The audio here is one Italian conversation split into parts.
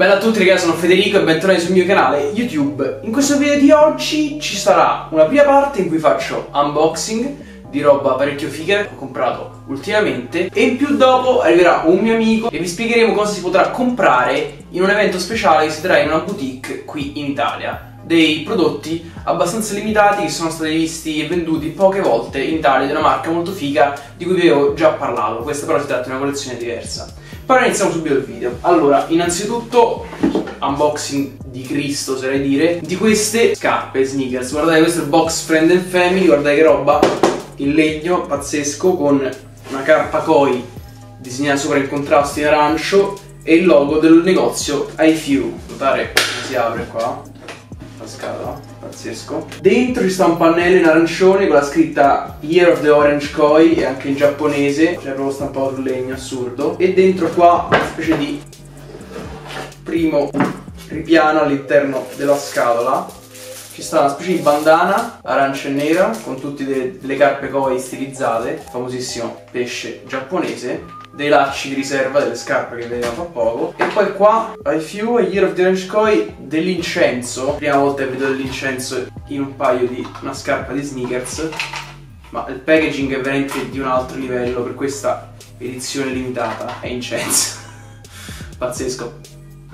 Bella a tutti ragazzi, sono Federico e bentornati sul mio canale YouTube. In questo video di oggi ci sarà una prima parte in cui faccio unboxing di roba parecchio figa che ho comprato ultimamente e in più dopo arriverà un mio amico e vi spiegheremo cosa si potrà comprare in un evento speciale che si terrà in una boutique qui in Italia dei prodotti abbastanza limitati che sono stati visti e venduti poche volte in Italia di una marca molto figa di cui vi avevo già parlato. Questa però si tratta di una collezione diversa. Però iniziamo subito il video. Allora, innanzitutto unboxing di Cristo, oserei dire, di queste scarpe, sneakers. Guardate, questo è il box Friend and Family, guardate che roba in legno, pazzesco, con una carpa koi disegnata sopra in contrasto in arancio e il logo del negozio iFew. Notare si apre qua la scatola, pazzesco. Dentro ci sta un pannello in arancione con la scritta Year of the Orange Koi e anche in giapponese, cioè proprio stampato sul legno, assurdo. E dentro qua una specie di primo ripiano all'interno della scatola. Ci sta una specie di bandana arancia e nera con tutte delle carpe koi stilizzate, famosissimo pesce giapponese dei lacci di riserva delle scarpe che vedevamo fa poco. E poi qua I Few e Year of the Orange Koi dell'incenso. Prima volta che vedo dell'incenso in un paio di una scarpa di sneakers. Ma il packaging è veramente di un altro livello per questa edizione limitata. È incenso. Pazzesco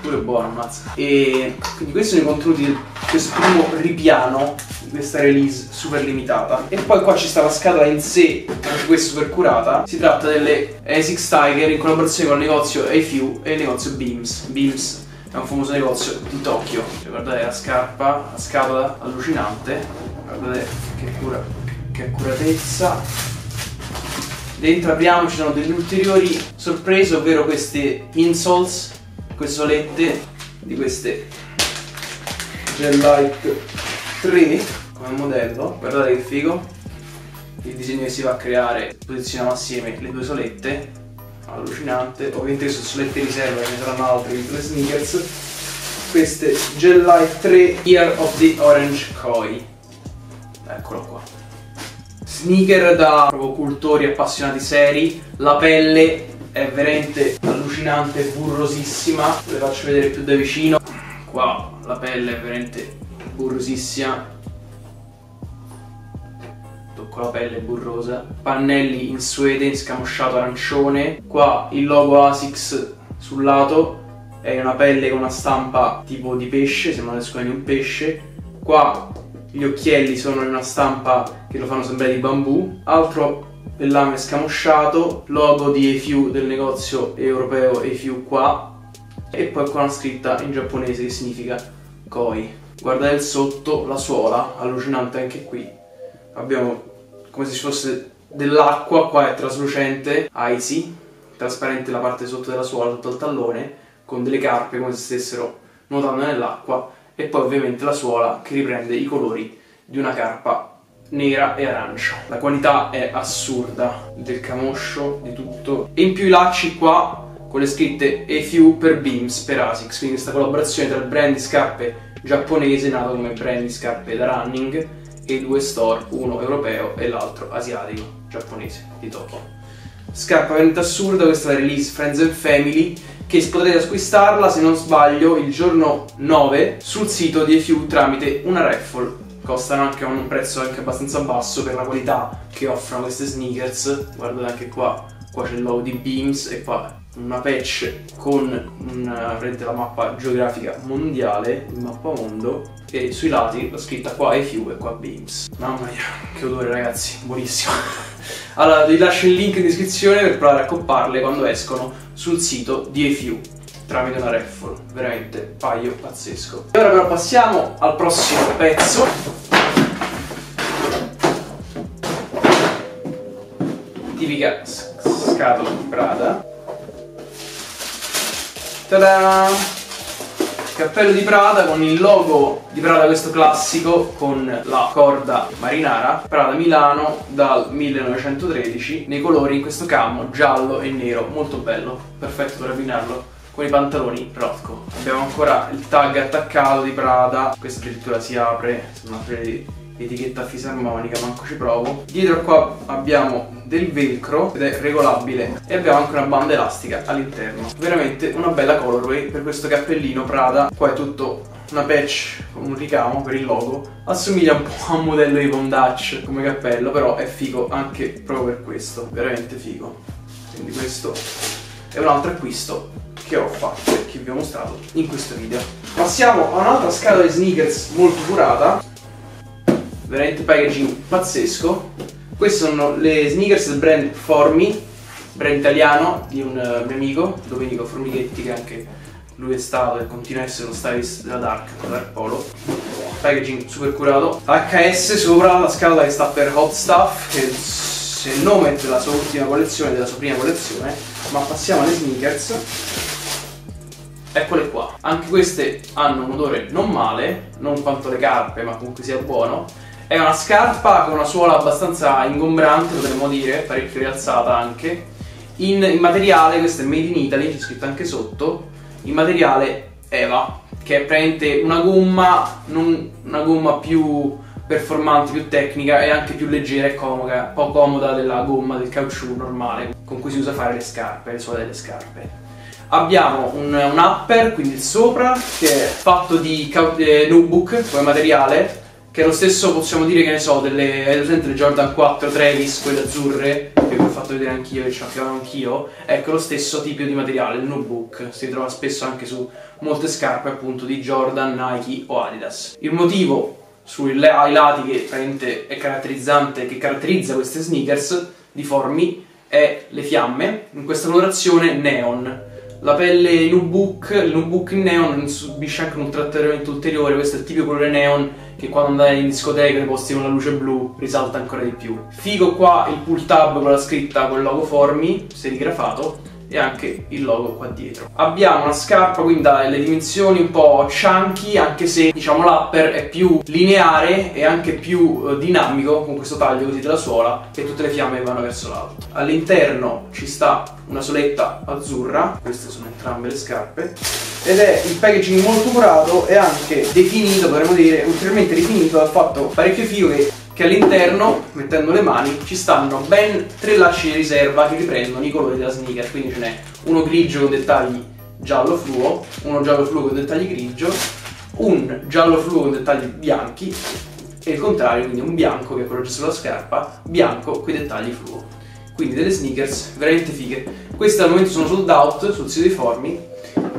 pure buono ammazza. E quindi questi sono i contenuti di questo primo ripiano di questa release super limitata. E poi qua ci sta la scatola in sé anche questa super curata. Si tratta delle ASICS Tiger in collaborazione con il negozio AFU e il negozio Beams. Beams è un famoso negozio di Tokyo. Cioè, guardate la scarpa la scatola allucinante. Guardate che, cura, che accuratezza. Dentro apriamo ci sono delle ulteriori sorprese ovvero queste insoles queste solette di queste Gel Light 3 come modello guardate che figo il disegno che si va a creare posizioniamo assieme le due solette allucinante ovviamente sono solette riserva ce ne saranno altre dentro le sneakers. Queste Gel Light 3 Year of the Orange Koi. Eccolo qua. Sneaker da cultori appassionati seri la pelle è veramente allucinante, burrosissima. Ve le faccio vedere più da vicino. Qua la pelle è veramente burrosissima. Tocco la pelle burrosa. Pannelli in suede in scamosciato arancione. Qua il logo ASICS sul lato. È una pelle con una stampa tipo di pesce sembra le scuole di un pesce. Qua gli occhielli sono in una stampa che lo fanno sembrare di bambù. Altro pellame scamosciato logo di EFU del negozio europeo EFU qua e poi qua una scritta in giapponese che significa koi. Guardate il sotto la suola allucinante anche qui. Abbiamo come se ci fosse dell'acqua qua è traslucente icy trasparente la parte sotto della suola tutto il tallone con delle carpe come se stessero nuotando nell'acqua e poi ovviamente la suola che riprende i colori di una carpa nera e arancia. La qualità è assurda del camoscio, di tutto. E in più i lacci qua con le scritte Few per Beams per ASICS, quindi questa collaborazione tra il brand di scarpe giapponese nato come brand di scarpe da running e due store, uno europeo e l'altro asiatico, giapponese, di Tokyo. Scarpa veramente assurda, questa è la release Friends and Family che potete acquistarla se non sbaglio il giorno 9 sul sito di EFU tramite una raffle costano anche a un prezzo anche abbastanza basso per la qualità che offrono queste sneakers. Guardate anche qua qua c'è il logo di Beams e qua una patch con una, la mappa geografica mondiale il mappamondo e sui lati l'ho scritta qua EFU e qua Beams. Mamma mia che odore ragazzi buonissimo. Allora vi lascio il link in descrizione per provare a comprarle quando escono sul sito di EFU tramite una raffle, veramente paio pazzesco. E ora però passiamo al prossimo pezzo. Tipica scatola Prada. Ta-da! Cappello di Prada con il logo di Prada questo classico con la corda marinara Prada Milano dal 1913 nei colori in questo camo giallo e nero molto bello perfetto per abbinarlo con i pantaloni Rotco abbiamo ancora il tag attaccato di Prada questa addirittura si apre una etichetta fisarmonica manco ci provo dietro qua abbiamo del velcro ed è regolabile e abbiamo anche una banda elastica all'interno. Veramente una bella colorway per questo cappellino Prada. Qua è tutto una patch con un ricamo per il logo. Assomiglia un po' a un modello di Von Dutch come cappello, però è figo anche proprio per questo, veramente figo. Quindi questo è un altro acquisto che ho fatto e che vi ho mostrato in questo video. Passiamo a un'altra scatola di sneakers molto curata, veramente packaging pazzesco. Queste sono le sneakers del brand Formi, brand italiano di un uh, mio amico, Domenico Formighetti, che anche lui è stato e continua a essere uno stylist della Dark, della Dark Polo. Packaging super curato. HS sopra la scatola che sta per Hot Stuff, che è il nome della sua ultima collezione, della sua prima collezione. Ma passiamo alle sneakers. Eccole qua. Anche queste hanno un odore non male, non quanto le carpe, ma comunque sia buono. È una scarpa con una suola abbastanza ingombrante, potremmo dire, parecchio rialzata anche. In, in materiale, questo è made in Italy, c'è scritto anche sotto, in materiale Eva, che è praticamente una gomma, non una gomma più performante, più tecnica e anche più leggera e comoda, un po' comoda della gomma del caucciù normale con cui si usa fare le scarpe, le suole delle scarpe. Abbiamo un, un upper, quindi il sopra, che è fatto di eh, notebook come materiale, che è lo stesso, possiamo dire, che ne so, delle, le Jordan 4 Travis, quelle azzurre, che vi ho fatto vedere anch'io e ci ho anch'io, ecco lo stesso tipo di materiale, il notebook, si trova spesso anche su molte scarpe appunto di Jordan, Nike o Adidas. Il motivo sui lati che praticamente è caratterizzante, che caratterizza queste sneakers di formi, è le fiamme, in questa colorazione neon la pelle nubook, il nubook in neon subisce anche un trattamento ulteriore, questo è il tipico colore neon che quando andai in discoteca nei posti con la luce blu risalta ancora di più. Figo qua il pull tab con la scritta con il logo Formi, serigrafato, e anche il logo qua dietro. Abbiamo una scarpa quindi dalle dimensioni un po' chunky anche se diciamo l'upper è più lineare e anche più eh, dinamico con questo taglio così della suola e tutte le fiamme vanno verso l'alto. All'interno ci sta una soletta azzurra, queste sono entrambe le scarpe ed è il packaging molto curato e anche definito, potremmo dire, ulteriormente definito dal fatto parecchio figo che che all'interno, mettendo le mani, ci stanno ben tre lacci di riserva che riprendono i colori della sneaker, quindi ce n'è uno grigio con dettagli giallo fluo, uno giallo fluo con dettagli grigio, un giallo fluo con dettagli bianchi e il contrario, quindi un bianco che è quello giusto sulla scarpa, bianco con i dettagli fluo. Quindi delle sneakers veramente fighe. Queste al momento sono sold out sul sito di Formi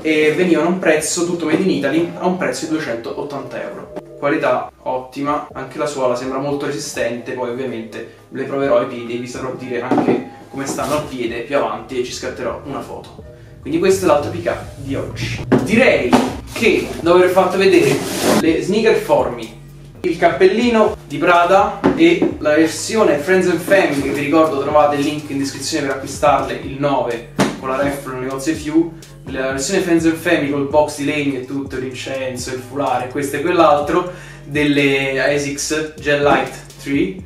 e venivano a un prezzo tutto made in Italy a un prezzo di 280 euro qualità ottima, anche la suola sembra molto resistente, poi ovviamente le proverò ai piedi e vi saprò dire anche come stanno al piede più avanti e ci scatterò una foto. Quindi questo è l'altro pick up di oggi. Direi che dopo aver fatto vedere le sneaker formi, il cappellino di Prada e la versione Friends and Family che vi ricordo trovate il link in descrizione per acquistarle il 9 con la ref nel negozio Few la versione Friends and Family col box di legno e tutto, l'incenso, il fulare, questo e quell'altro, delle ASICS Gel Light 3,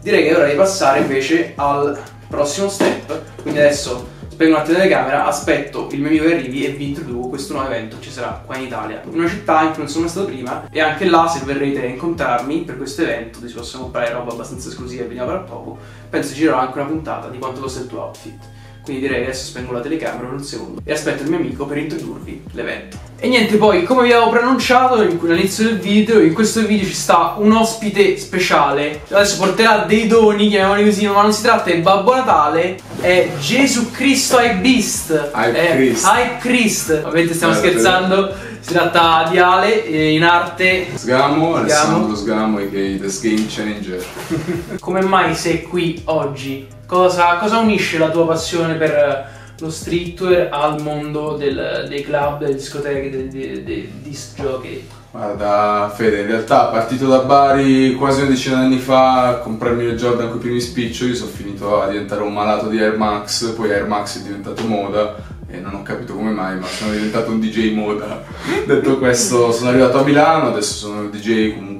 direi che è ora di passare invece al prossimo step. Quindi adesso spengo un attimo la telecamera, aspetto il mio amico che arrivi e vi introduco questo nuovo evento ci sarà qua in Italia, in una città in cui non sono stato prima e anche là se verrete a incontrarmi per questo evento dove si possono comprare roba abbastanza esclusiva e veniamo tra poco, penso girerò anche una puntata di quanto costa il tuo outfit. Quindi direi che adesso spengo la telecamera per un secondo e aspetto il mio amico per introdurvi l'evento. E niente, poi come vi avevo preannunciato all'inizio del video, in questo video ci sta un ospite speciale. Adesso porterà dei doni, chiamiamoli così, ma non si tratta di Babbo Natale, è Gesù Cristo Hype Beast. Hype Christ. Hype Christ. Ovviamente stiamo Guarda, scherzando. Si tratta di Ale, in arte Sgamo, Alessandro Sgamo, che è The Game Changer. come mai sei qui oggi? Cosa, cosa unisce la tua passione per lo streetwear al mondo del, dei club, delle discoteche, dei, dei, dei disc jockey? Guarda Fede, in realtà partito da Bari quasi una decina di anni fa a comprarmi le Jordan con i primi spiccioli, sono finito a diventare un malato di Air Max, poi Air Max è diventato moda e non ho capito come mai, ma sono diventato un DJ moda. Detto questo, sono arrivato a Milano, adesso sono il DJ, comunque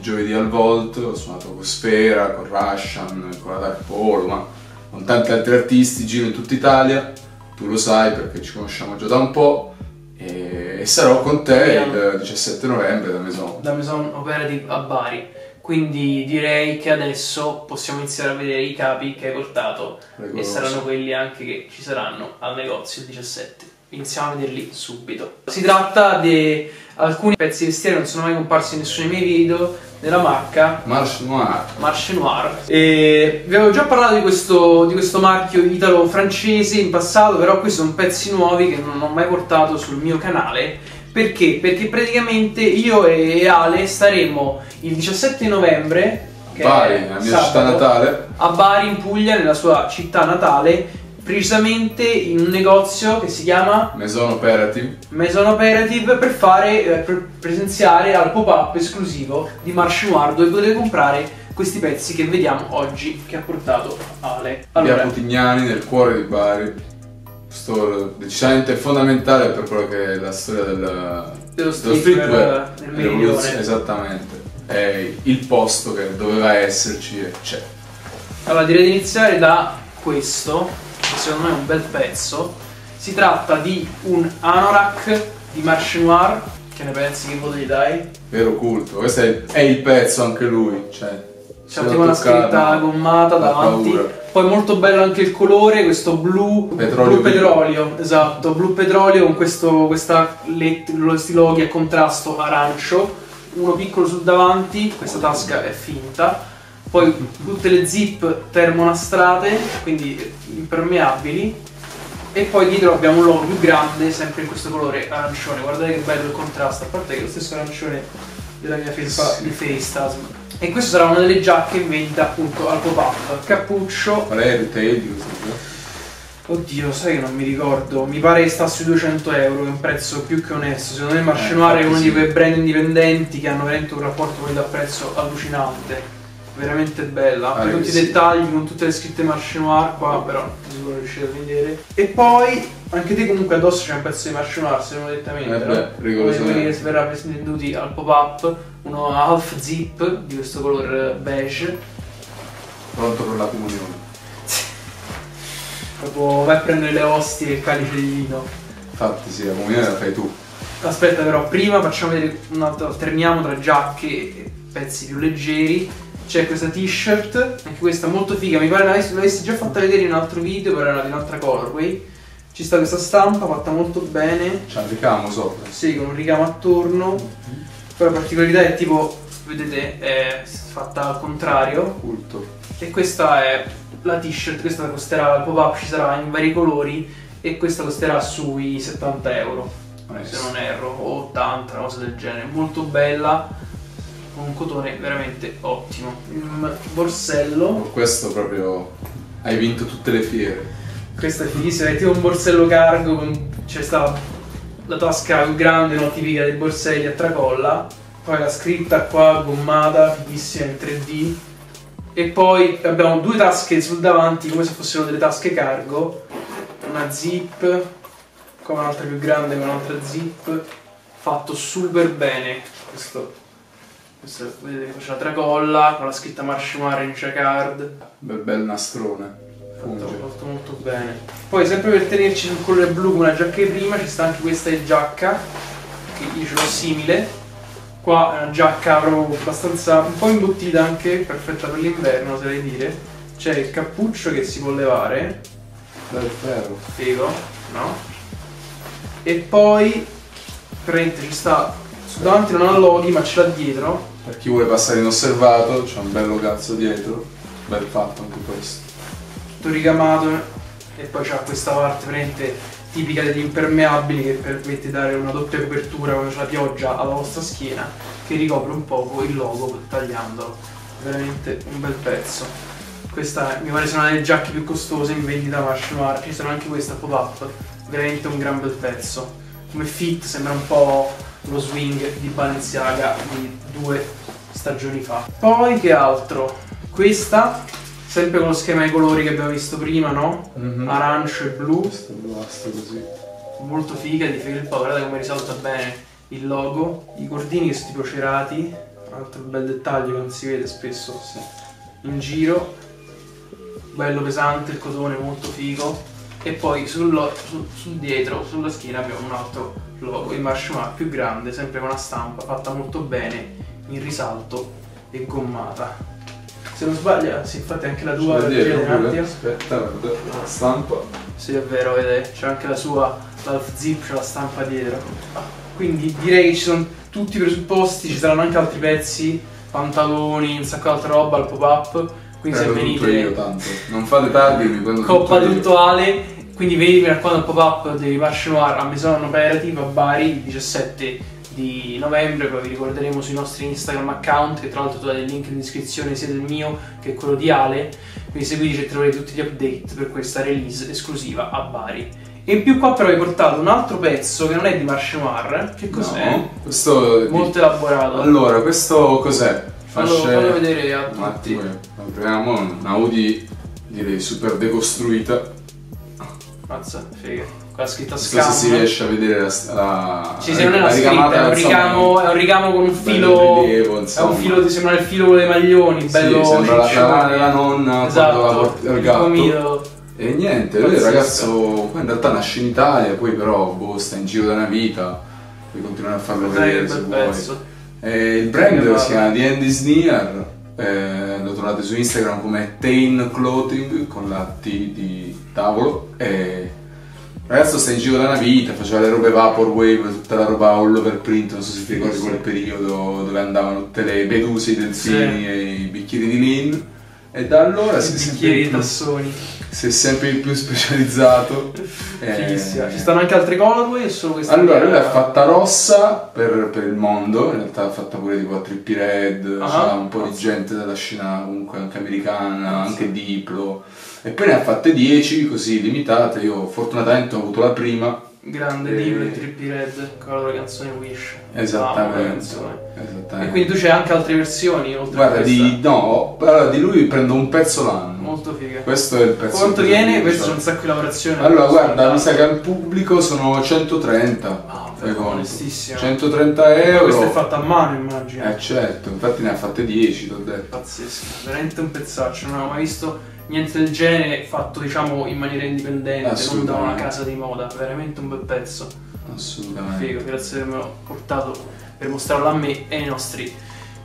giovedì al Volt, ho suonato con Sfera, con Russian, con la Dark Polo, ma con tanti altri artisti, giro in tutta Italia, tu lo sai perché ci conosciamo già da un po' e, sarò con te il 17 novembre da Maison. Da Maison Operative a Bari. Quindi direi che adesso possiamo iniziare a vedere i capi che hai portato Prego, e saranno quelli anche che ci saranno al negozio il 17. Iniziamo a vederli subito. Si tratta di alcuni pezzi di vestiario, non sono mai comparsi in nessuno dei miei video, della marca Marche Noir. Marche Noir. E vi avevo già parlato di questo, di questo marchio italo-francese in passato, però questi sono pezzi nuovi che non ho mai portato sul mio canale. Perché? Perché praticamente io e Ale staremo il 17 novembre, Bari, la mia città sabato, natale. a Bari in Puglia, nella sua città natale, precisamente in un negozio che si chiama Maison Operative. Maison Operative per fare eh, per presenziare al pop-up esclusivo di Noir dove potete comprare questi pezzi che vediamo oggi che ha portato Ale. Via Allora, Putignani, nel cuore di Bari. Store decisamente fondamentale per quello che è la storia del, dello dello streetwear streetwear. l'evoluzione- meridione. Esattamente. È il posto che doveva esserci e c'è. Allora direi di iniziare da questo, secondo me è un bel pezzo. Si tratta di un anorak di Marche Noir. Che ne pensi? Che voto gli dai? Vero culto. Questo è, è il pezzo anche lui. Cioè, C'è tipo una scritta gommata davanti. paura. Poi molto bello anche il colore, questo blu Petrolio blu petrolio, esatto, blu petrolio con questo, questa let- questi loghi a contrasto arancio, uno piccolo sul davanti, questa tasca è finta, poi tutte le zip termonastrate, quindi impermeabili, e poi dietro abbiamo un logo più grande, sempre in questo colore arancione, guardate che bello il contrasto, a parte che è lo stesso arancione della mia felpa Sì. di Facetasm. E questo sarà una delle giacche in vendita appunto al pop-up. Cappuccio. Qual è il retail di questo? Oddio, sai che non mi ricordo. Mi pare che sta sui 200 euro, che è un prezzo più che onesto. Secondo me Marche Eh, è uno sì. di quei brand indipendenti che hanno veramente un rapporto qualità-prezzo allucinante. Veramente bella. Ah, Con tutti i sì. dettagli, con tutte le scritte Marche Noir qua, però non sicuro riuscite a vedere. E poi, anche te comunque addosso c'è un pezzo di Marche Noir, se non direttamente, Eh no? beh, di rigorosamente. quelli che verrà venduti al pop-up, uno half zip di questo color beige. Pronto per la comunione. Proprio vai a prendere le ostie e il calice di vino. Infatti sì, la comunione la fai tu. Aspetta però, prima facciamo vedere un altro, alterniamo tra giacche e pezzi più leggeri. C'è questa t-shirt, anche questa molto figa, mi pare l'avessi, l'avessi già fatta vedere in un altro video, però era di un'altra colorway. Ci sta questa stampa fatta molto bene, C'ha il ricamo sopra. sì, con un ricamo attorno. Poi la particolarità è tipo, vedete, è fatta al contrario. Culto. E questa è la t-shirt, questa costerà, il pop-up ci sarà in vari colori e questa costerà sui 70 euro se non erro, o 80, una cosa del genere, molto bella, con un cotone veramente ottimo. Il borsello, questo proprio hai vinto tutte le fiere. questo è fighissimo, è tipo un borsello cargo, con, c'è sta la tasca più grande, no, tipica dei borselli a tracolla, poi la scritta qua gommata, fighissima in 3D, e poi abbiamo due tasche sul davanti come se fossero delle tasche cargo, una zip, qua un'altra più grande con un'altra zip, fatto super bene. Questo, questo vedete che c'è la tracolla con la scritta Noir in jacquard. Bel bel nastrone. Fatto, Funge. fatto molto bene. Poi sempre per tenerci sul colore blu come la giacca di prima ci sta anche questa giacca, che io ce l'ho simile. Qua è una giacca proprio abbastanza un po' imbottita anche, perfetta per l'inverno oserei dire. C'è il cappuccio che si può levare, Bel ferro. figo, no? E poi praticamente ci sta davanti non ha loghi ma ce l'ha dietro. Per chi vuole passare inosservato, c'è un bello cazzo dietro. Bel fatto anche questo. tutto ricamato e poi c'ha questa parte veramente tipica degli impermeabili che permette di dare una doppia copertura quando c'è la pioggia alla vostra schiena che ricopre un poco il logo tagliandolo. Veramente un bel pezzo. Questa mi pare sia una delle giacche più costose in vendita a Noir ci sono anche questa pop-up. Veramente un gran bel pezzo. Come fit sembra un po' lo swing di Balenciaga di due stagioni fa poi che altro questa sempre con lo schema di colori che abbiamo visto prima no? Mhm. arancio e blu Questo basta così. molto figa di felpa, guardate come risalta bene il logo, i cordini che sono tipo cerati, un altro bel dettaglio che non si vede spesso in giro, bello pesante il cotone, molto figo, e poi sullo- su, sul dietro, sulla schiena abbiamo un altro logo, il Noir più grande, sempre con una stampa fatta molto bene, in risalto, e gommata. Se non sbaglio, sì, infatti anche la tua dietro. Aspetta, guarda, la stampa. Sì, è vero, vedete, c'è anche la sua, l'Alf Zip, c'è la stampa dietro. Quindi direi che ci sono tutti i presupposti, ci saranno anche altri pezzi, pantaloni, un sacco di altra roba al pop-up. Quindi se Prendo tutto io venite, tanto. Non fate tardi, mi prendo coppa tutto Ale, quindi venite raccomando al pop-up dei Marche Noir a Maison Operative a Bari il 17 di novembre, poi vi ricorderemo sui nostri Instagram account, che tra l'altro trovate il link in descrizione sia del mio che quello di Ale, quindi seguiteci e troverete tutti gli update per questa release esclusiva a Bari. E in più qua però vi portato un altro pezzo che non è di Marche Noir, che cos'è? No, questo... Molto elaborato. Allora, questo cos'è? Fasce- fallo vedere a Un tutti. apriamo una Audi direi super decostruita. Mazza, figa. Con la scritta Non so se si scam. riesce a vedere la, la Sì, se non è una scritta, è un ricamo, è un ricamo con un filo. rilievo, È un filo, ti sembra il filo dei maglioni, Sì, bello sembra la tana della nonna esatto, quando la porti al il gatto. gomito. E niente, lui il ragazzo, poi in realtà nasce in Italia, poi però boh, sta in giro da una vita, puoi continuare a farlo Dai, vedere se vuoi. pezzo. Eh, il brand si chiama. The End is Near, eh, lo trovate su Instagram come Tain Clothing con la T di tavolo. E il ragazzo sta in giro da una vita, faceva le robe Vaporwave, tutta la roba all over print, non so se ti ricordi quel periodo dove andavano tutte le meduse, i delfini Sì. e i bicchieri di lean. E da allora si è sempre più- tassoni. si è sempre più specializzato. Eh, Fighissima. Ci stanno anche altre colorway o solo questa? allora, lui l'ha fatta rossa per, per il mondo, in realtà l'ha fatta pure tipo a Trippy Red, Ah, c'era un po' di gente della scena comunque anche americana, anche Diplo. E poi ne ha fatte 10 così limitate, io fortunatamente ho avuto la prima. Grande Eh, Diplo e Trippy Red con la loro canzone Wish. Esattamente. canzone. esattamente. E quindi tu c'hai anche altre versioni oltre Guarda, di, no, allora, di lui prendo un pezzo l'anno. Molto figa. Questo è il pezzo Quanto viene? ho Questo c'è usato. un sacco di lavorazione. Allora, guarda, mi sa che al pubblico sono 130. Ah, onestissimo. 130 Poi euro. Questo è fatto a mano, immagino. Eh certo, infatti ne ha fatte 10, t'ho detto. Pazzesco, veramente un pezzaccio, non avevo mai visto niente del genere fatto diciamo in maniera indipendente, non da una casa di moda, veramente un bel pezzo. Assolutamente. Figo, grazie per avermelo portato per mostrarlo a me e ai nostri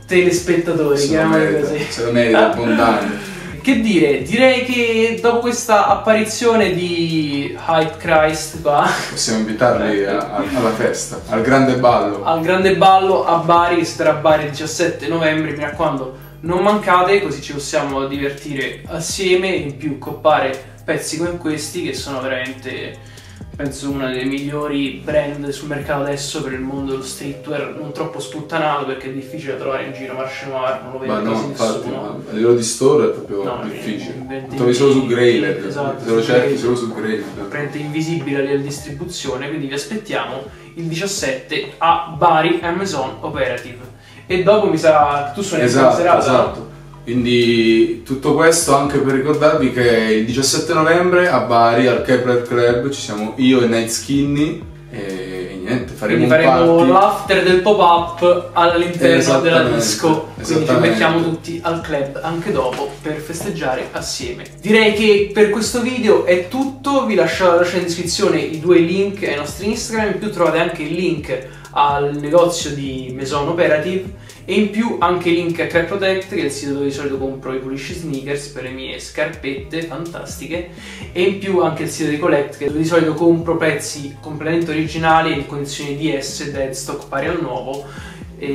telespettatori, Se chiamiamoli così. se lo merita abbondante. Che dire, direi che dopo questa apparizione di Hype Christ qua Possiamo invitarli a- a- alla festa, al grande ballo. al grande ballo a Bari che si terrà a Bari il 17 novembre, mi raccomando non mancate così ci possiamo divertire assieme e in più coppare pezzi come questi che sono veramente penso una delle migliori brand sul mercato adesso per il mondo dello streetwear non troppo sputtanato perché è difficile da trovare in giro Marche Noir non lo vede Ma no, infatti, ma a livello di store è proprio No, difficile. Lo trovi solo su Grailer, Esatto, se lo cerchi solo su Grailer. praticamente invisibile a livello di distribuzione, quindi vi aspettiamo il 17 a Bari Amazon Operative. E dopo mi sa tu suoni Esatto, in serata, esatto. Quindi tutto questo anche per ricordarvi che il 17 novembre a Bari al Kepler Club ci siamo io e Night Skinny e, e niente, faremo Quindi faremo l'after del pop-up all'interno della disco. Quindi ci becchiamo tutti al club anche dopo per festeggiare assieme. Direi che per questo video è tutto. Vi lascio, lascio in descrizione i due link ai nostri Instagram. In più trovate anche il link al negozio di Maison Operative. E in più anche il link a Crab Protect, che è il sito dove di solito compro i pulisci sneakers per le mie scarpette fantastiche. E in più anche il sito di Collect, che dove di solito compro pezzi completamente originali in condizioni DS, dead stock pari al nuovo.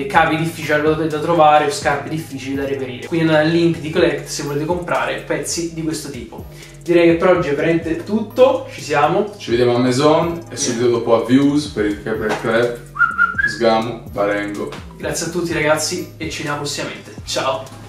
cavi difficili da trovare o scarpe difficili da reperire. Quindi andate al link di Collect se volete comprare pezzi di questo tipo. Direi che per oggi è veramente tutto, ci siamo. Ci vediamo a Maison e subito dopo a Views per il Kepler Club. Sgamo, Barengo. Grazie a tutti ragazzi e ci vediamo prossimamente. Ciao!